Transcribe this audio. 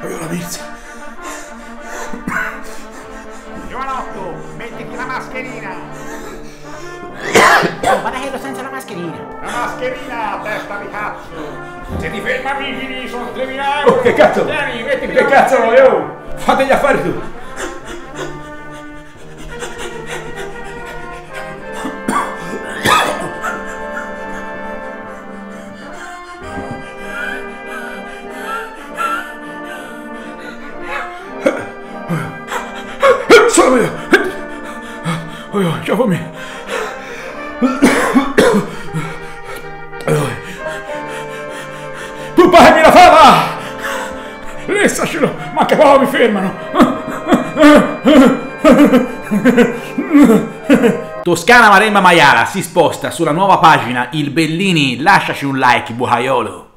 Avevo la milza. Giovanotto, mettiti la mascherina! Oh, Barello senza la mascherina. La mascherina, testa di cazzo! Se ti fermi, mi sono 3.000 euro! Oh, che cazzo? Vieni, mettiti Che la cazzo? Oh? Fate gli affari tu. Sono io. Oh, oh, sciafami. Puppami la fava! Restaccelo, ma che poco mi fermano! Toscana Maremma Maiala si sposta sulla nuova pagina Il Bellini, lasciaci un like, buhaiolo.